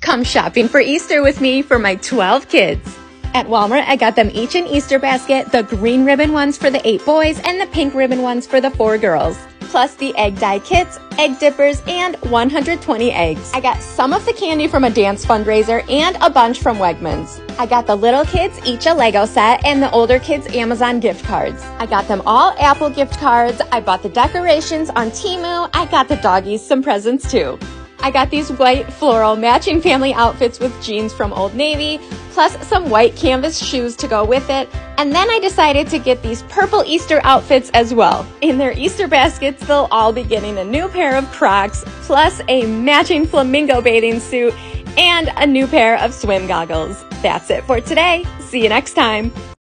Come shopping for Easter with me for my 12 kids. At Walmart, I got them each an Easter basket, the green ribbon ones for the eight boys and the pink ribbon ones for the four girls. Plus the egg dye kits, egg dippers, and 120 eggs. I got some of the candy from a dance fundraiser and a bunch from Wegmans. I got the little kids each a Lego set and the older kids Amazon gift cards. I got them all Apple gift cards. I bought the decorations on Temu. I got the doggies some presents too. I got these white floral matching family outfits with jeans from Old Navy, plus some white canvas shoes to go with it. And then I decided to get these purple Easter outfits as well. In their Easter baskets, they'll all be getting a new pair of Crocs, plus a matching flamingo bathing suit, and a new pair of swim goggles. That's it for today. See you next time.